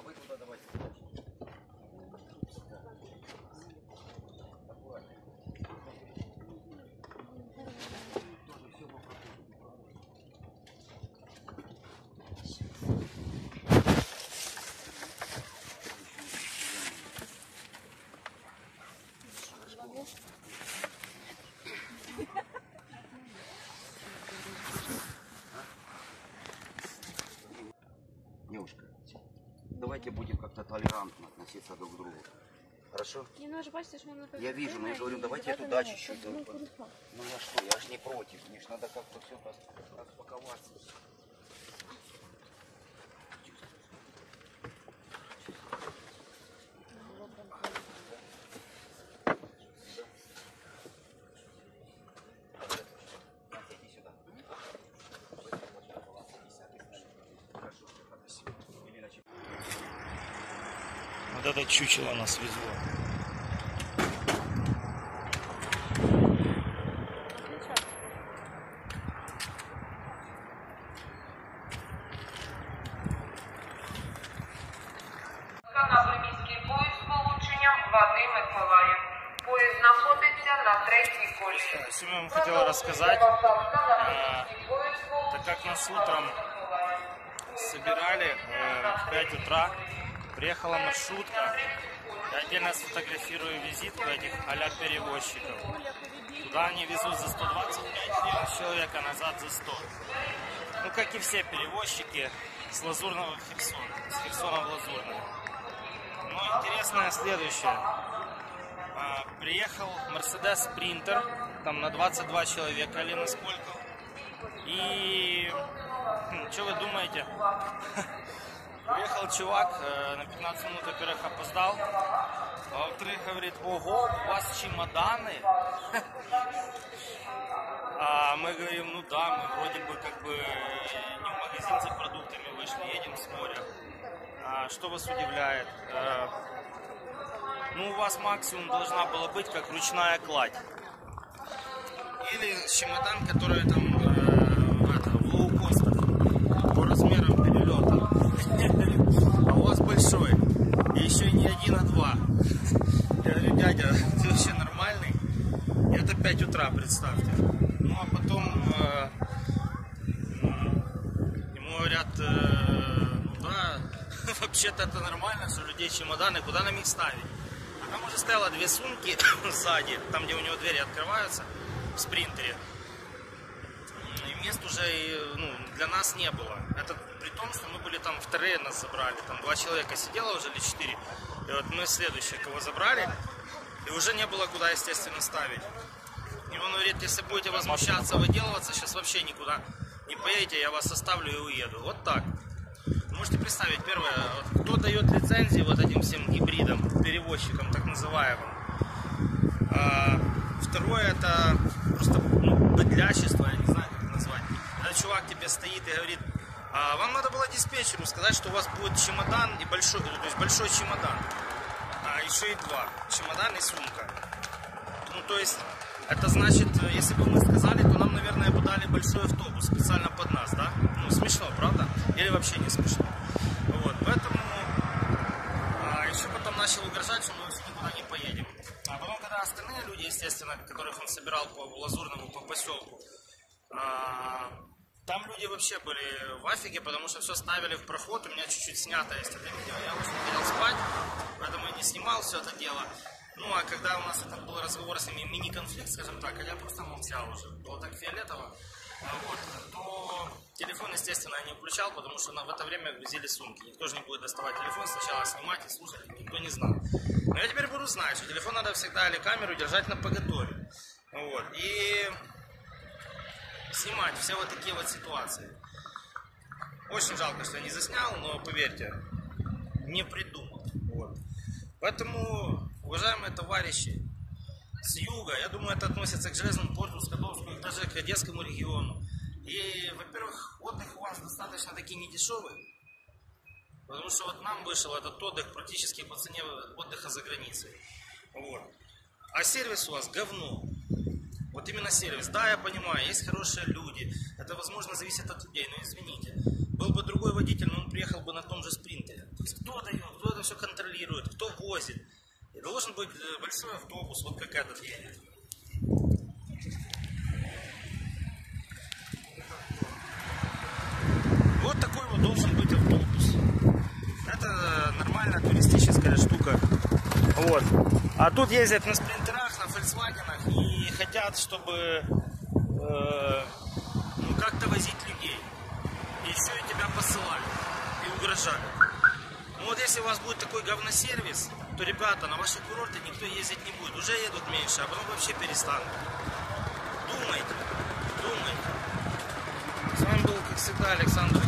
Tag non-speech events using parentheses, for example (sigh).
А вы туда давайте. Девушка толерантно относиться друг к другу. Хорошо? Ні, ну ви ж бачите, що воно Я вижу, но я говорю, давайте я туда чуть-чуть. Ну я что, я ж не против, мне ж надо как-то все распаковаться. Вот это чучело нас везло. на приміський поїзд з полученням води Миколаїв. Поїзд знаходиться на третій колії. Что я вам хотел рассказать, так как нас утром собирали э, в 5 утра, приехала маршрутка. Я отдельно сфотографирую визитку этих а перевозчиков. Туда они везут за 125 гривен с человека, назад за 100. Ну, как и все перевозчики с лазурного в с Херсона в лазурный. Но интересное следующее. А, Приехал Мерседес Спринтер, там на 22 человека или на сколько. И что вы думаете? (laughs) Приехал чувак, э, на 15 минут, во-первых, опоздал, а во-вторых, говорит, ого, у вас чемоданы? (laughs) А мы говорим, ну да, мы вроде бы как бы не в магазин за продуктами вышли, едем с моря. А что вас удивляет? Э, ну, у вас максимум должна была быть как ручная кладь. Или чемодан, который там э, это, в лоукостах по размерам перелета. А у вас большой. И еще и не один, а два. Я говорю, дядя, ты вообще нормальный? Это 5 утра, представьте. Ну, а потом э, ему говорят, э, ну да, (laughs) вообще-то это нормально, что людей чемоданы, куда нам их ставить? А там уже стояло две сумки (coughs) сзади, там, где у него двери открываются, в спринтере. И мест уже ну, для нас не было. Это при том, что мы были там вторые, нас забрали. Там два человека сидело уже или четыре. И вот мы следующие, кого забрали. И уже не было куда, естественно, ставить. И он говорит, если будете возмущаться, выделываться, сейчас вообще никуда не поедете, я вас оставлю и уеду. Вот так. Можете представить, первое, кто дает лицензии вот этим всем гибридам, перевозчикам так называемым. А, второе, это просто ну, быдлячество, я не знаю, как назвать. Когда чувак тебе стоит и говорит, «А, вам надо было диспетчеру сказать, что у вас будет чемодан и большой, то есть большой чемодан. Еще и два. Чемодан и сумка. Ну, то есть, это значит, э, если бы мы сказали, то нам, наверное, бы дали большой автобус специально под нас, да? Ну, смешно, правда? Или вообще не смешно. Вот, поэтому а, еще потом начал угрожать, что мы никуда не поедем. А потом, когда остальные люди, естественно, которых он собирал по Лазурному, по поселку, а, там люди вообще были в афиге, потому что все ставили в проход, у меня чуть-чуть снято есть это видео. Я очень хотел спать, поэтому я не снимал все это дело. Ну, а когда у нас это был разговор с ними, мини-конфликт, скажем так, а я просто молчал уже, было так фиолетово, а вот, то телефон, естественно, я не включал, потому что в это время грузили сумки. Никто же не будет доставать телефон, сначала снимать и слушать, никто не знал. Но я теперь буду знать, что телефон надо всегда или камеру держать на поготове. Вот, и снимать все вот такие вот ситуации. Очень жалко, что я не заснял, но поверьте, не придумал. Вот. Поэтому, уважаемые товарищи, с юга, я думаю, это относится к Железному порту, Скадовску, и даже к Одесскому региону. И, во-первых, отдых у вас достаточно таки не дешевый, потому что вот нам вышел этот отдых практически по цене отдыха за границей. Вот. А сервис у вас говно. Вот именно сервис. Да, я понимаю, есть хорошие люди. Это, возможно, зависит от людей, но извините. Был бы другой водитель, но он приехал бы на том же спринтере. То есть кто дает, кто это все контролирует, кто возит. И должен быть э, большой автобус, вот как этот едет. Вот такой вот должен быть автобус. Это нормальная туристическая штука. Вот. А тут ездят на и хотят, чтобы э, ну, как-то возить людей. И еще и тебя посылают. И угрожают. Ну вот если у вас будет такой говносервис, то, ребята, на ваши курорты никто ездить не будет. Уже едут меньше, а потом вообще перестанут. Думайте, думайте. С вами был, как всегда, Александр